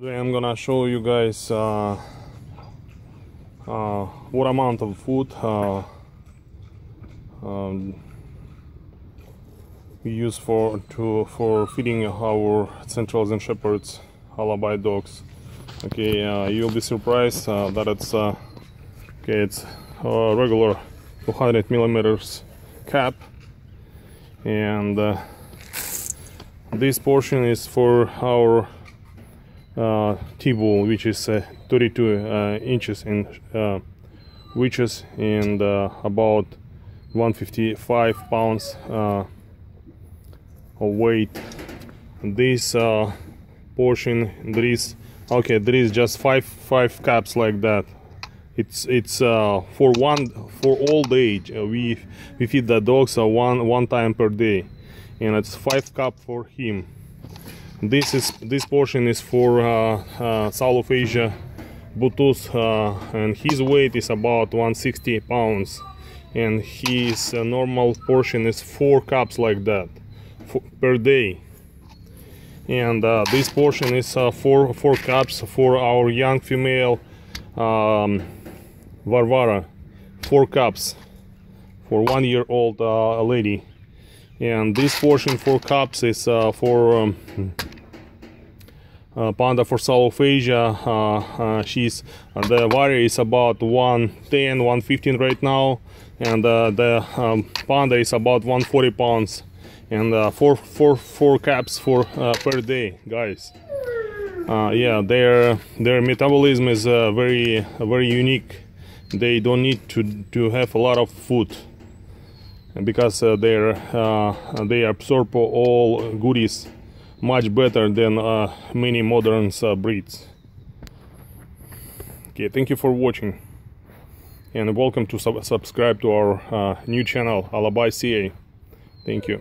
Today I'm gonna show you guys uh, uh, what amount of food uh, um, we use for to for feeding our Central Asian Shepherds Alabai dogs. Okay, uh, you'll be surprised uh, that it's uh, okay. It's a regular 200 millimeters cap, and this portion is for our uh, T-bull, which is uh, 32 uh, inches in reaches and about 155 pounds of weight. This portion, there is okay, there is just five five caps like that. It's it's uh, for one for all day. Uh, we we feed the dogs uh, one one time per day, and it's five cup for him this is this portion is for uh, uh, South of Asia Butus uh, and his weight is about 160 pounds. And his normal portion is four cups like that per day. And uh, this portion is uh, four four cups for our young female um, Varvara. Four cups for one year old uh, lady and this portion for cups is for um, uh, panda for South Asia. Uh, uh, she's the value is about 110, 115 right now, and the um, panda is about 140 pounds, and four, four, four caps for per day, guys. yeah, their their metabolism is very very unique. They don't need to to have a lot of food because uh, uh, they absorb all goodies much better than uh, many modern breeds. Okay, thank you for watching and welcome to sub subscribe to our new channel Alabai CA. Thank you.